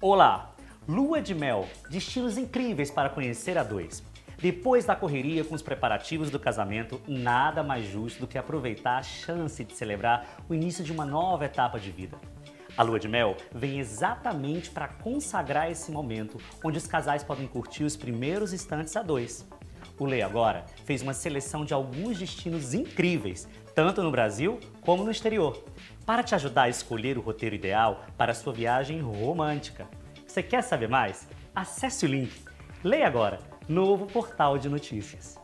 Olá! Lua de mel, destinos incríveis para conhecer a dois. Depois da correria com os preparativos do casamento, nada mais justo do que aproveitar a chance de celebrar o início de uma nova etapa de vida. A lua de mel vem exatamente para consagrar esse momento onde os casais podem curtir os primeiros instantes a dois. O Lei Agora fez uma seleção de alguns destinos incríveis, tanto no Brasil como no exterior, para te ajudar a escolher o roteiro ideal para sua viagem romântica. Você quer saber mais? Acesse o link. Leia agora, novo portal de notícias.